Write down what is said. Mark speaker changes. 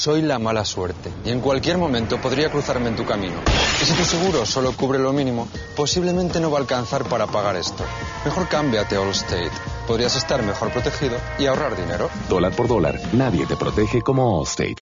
Speaker 1: Soy la mala suerte y en cualquier momento podría cruzarme en tu camino. Y si tu seguro solo cubre lo mínimo, posiblemente no va a alcanzar para pagar esto. Mejor cámbiate a Allstate. Podrías estar mejor protegido y ahorrar dinero.
Speaker 2: Dólar por dólar, nadie te protege como Allstate.